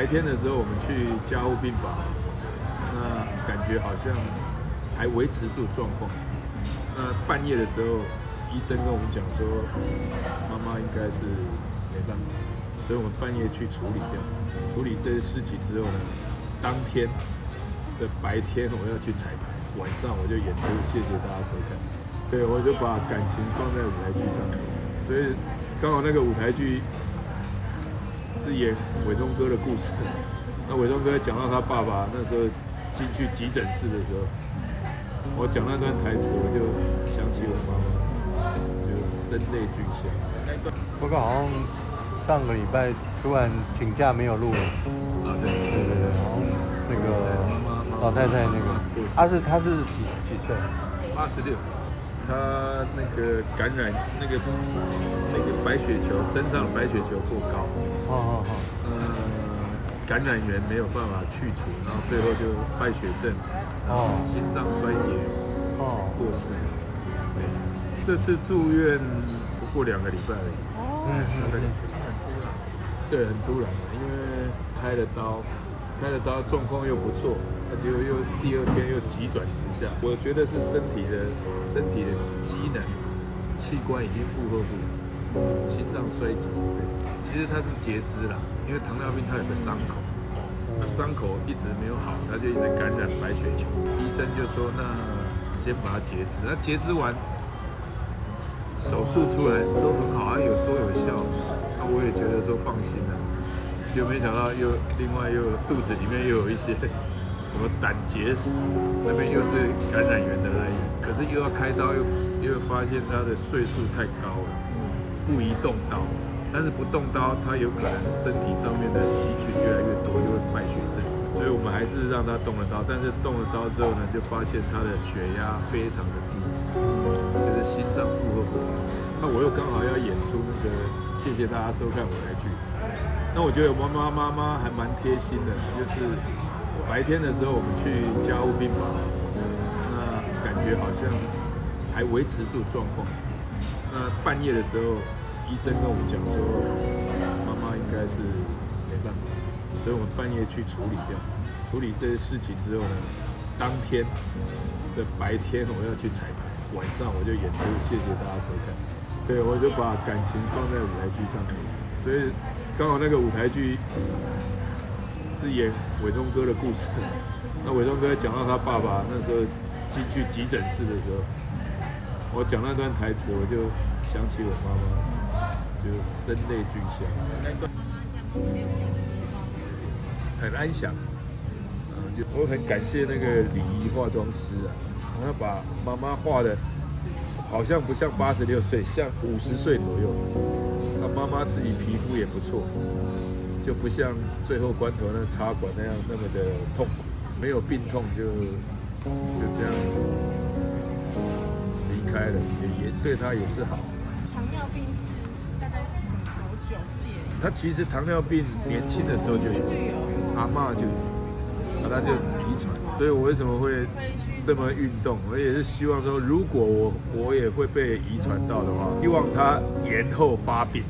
白天的时候我们去加护病房，那感觉好像还维持住状况。那半夜的时候，医生跟我们讲说，妈妈应该是没办法，所以我们半夜去处理掉。处理这些事情之后呢，当天的白天我要去彩排，晚上我就演出。谢谢大家收看。对，我就把感情放在舞台剧上面，所以刚好那个舞台剧。是演伟忠哥的故事。那伟忠哥讲到他爸爸那时候进去急诊室的时候，我讲那段台词，我就想起我妈妈，就声泪俱下。不过好像上个礼拜突然请假没有录了。啊，对对对那个老太太那个，她是她是几几岁？八十六。他那个感染那个那个白血球身上白血球过高，哦哦哦，嗯，感染源没有办法去除，然后最后就败血症，然后，心脏衰竭，哦，过世。对，这次住院不过两个礼拜而已。哦，嗯，很突然。对，很突然的，因为开了刀。开了刀，状况又不错，那结果又第二天又急转直下。我觉得是身体的身体的机能器官已经负荷不了，心脏衰竭。对，其实它是截肢了，因为糖尿病它有个伤口，那伤口一直没有好，它就一直感染白血球。医生就说那先把它截肢，那截肢完手术出来都很好，还有说有笑，那我也觉得说放心了。就没想到又另外又肚子里面又有一些 什么胆结石，那边又是感染源的来源，可是又要开刀，又又发现他的岁数太高了，不宜动刀，但是不动刀，他有可能身体上面的细菌越来越多，就会败血症，所以我们还是让他动了刀，但是动了刀之后呢，就发现他的血压非常的低，就是心脏负荷不了。那我又刚好要演出那个，谢谢大家收看舞台剧。那我觉得妈妈妈妈还蛮贴心的，就是白天的时候我们去家务病房，那感觉好像还维持住状况。那半夜的时候，医生跟我们讲说，妈妈应该是没办法，所以我们半夜去处理掉。处理这些事情之后呢，当天的白天我要去彩排，晚上我就演出。谢谢大家收看。对，我就把感情放在舞台剧上面，所以。刚好那个舞台剧是演伟忠哥的故事，那伟忠哥讲到他爸爸那时候进去急诊室的时候，我讲那段台词，我就想起我妈妈，就声泪俱下。很安详，我很感谢那个礼仪化妆师啊，他把妈妈画的，好像不像八十六岁，像五十岁左右。他妈妈自己皮肤也不错，就不像最后关头那插管那样那么的痛苦，没有病痛就就这样离开了，也也对他也是好。糖尿病是大概什么多久？是不是也？他其实糖尿病年轻的时候就有，阿妈就有，他就遗传，所以我为什么会这么运动？我也是希望说，如果我我也会被遗传到的话，希望他延后发病。